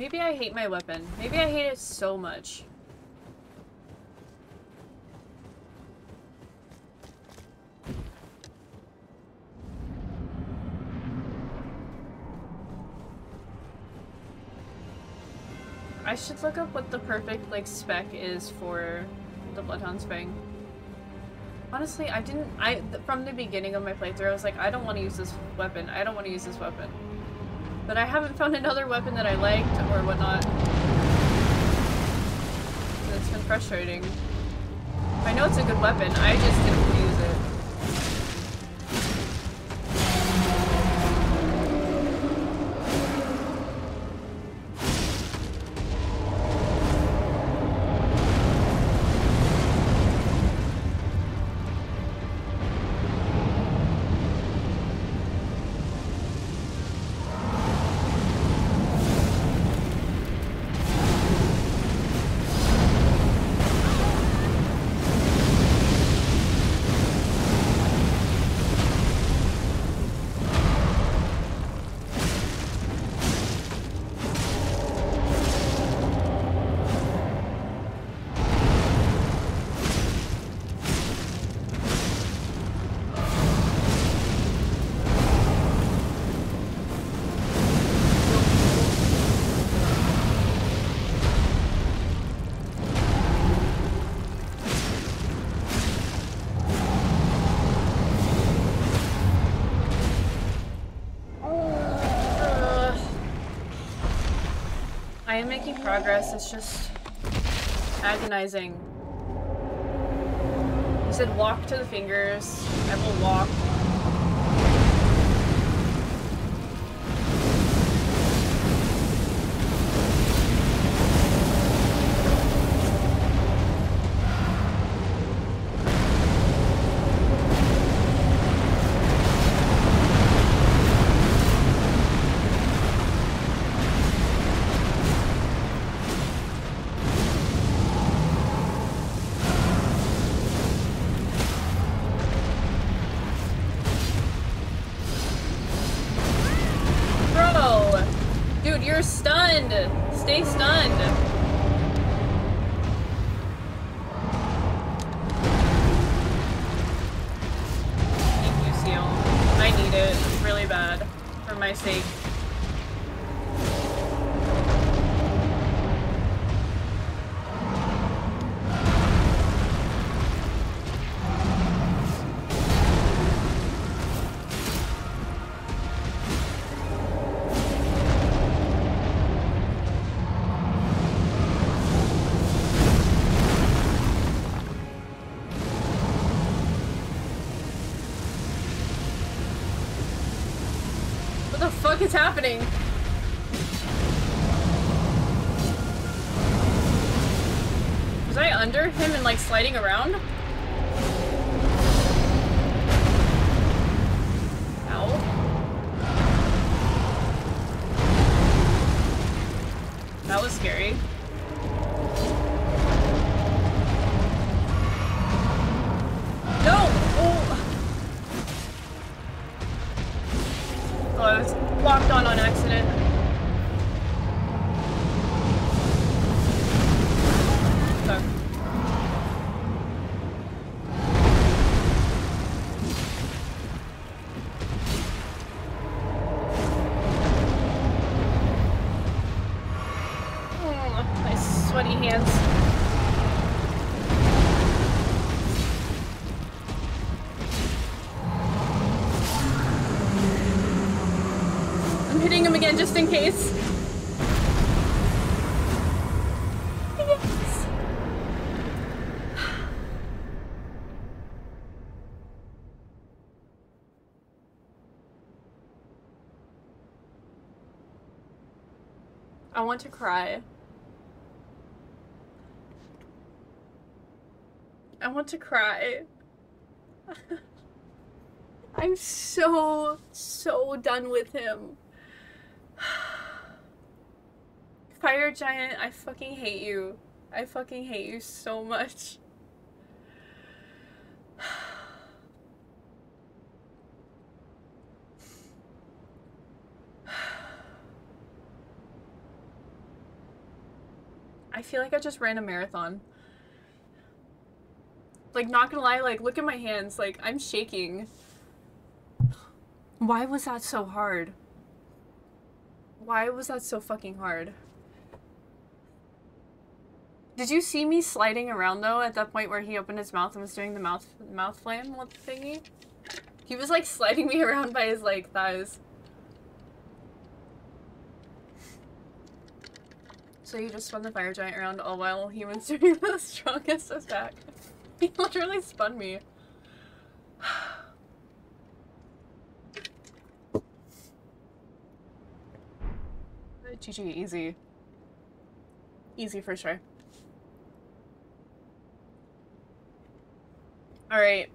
Maybe I hate my weapon. Maybe I hate it so much. I should look up what the perfect, like, spec is for the Bloodhound's Fang. Honestly, I didn't- I- from the beginning of my playthrough, I was like, I don't want to use this weapon. I don't want to use this weapon. But I haven't found another weapon that I liked or whatnot. It's been frustrating. I know it's a good weapon, I just didn't am making progress, it's just agonizing. You said walk to the fingers. I will walk. Stay stunned! Fuck is happening? Was I under him and like sliding around? Ow. That was scary. I locked on on accident. Okay. Oh, hmm, my sweaty hands. Just in case. Yes. I want to cry. I want to cry. I'm so, so done with him. Fire Giant, I fucking hate you. I fucking hate you so much. I feel like I just ran a marathon. Like, not gonna lie, like, look at my hands. Like, I'm shaking. Why was that so hard? Why was that so fucking hard? Did you see me sliding around though at that point where he opened his mouth and was doing the mouth mouth flame thingy? He was like sliding me around by his like thighs. So you just spun the fire giant around all while he was doing the strongest attack. he literally spun me. GG, easy. Easy for sure. Alright.